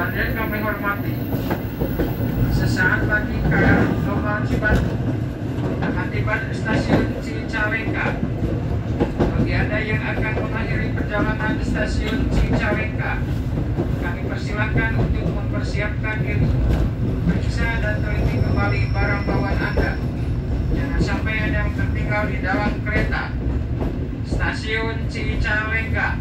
Hormati, sesaat lagi KRL Global Cibatu akan tiba di stasiun Cicalengka. Bagi Anda yang akan mengakhiri perjalanan di stasiun Cicalengka, kami persilahkan untuk mempersiapkan diri, periksa dan teliti kembali barang bawaan Anda. Jangan sampai ada yang tertinggal di dalam kereta. Stasiun Cicalengka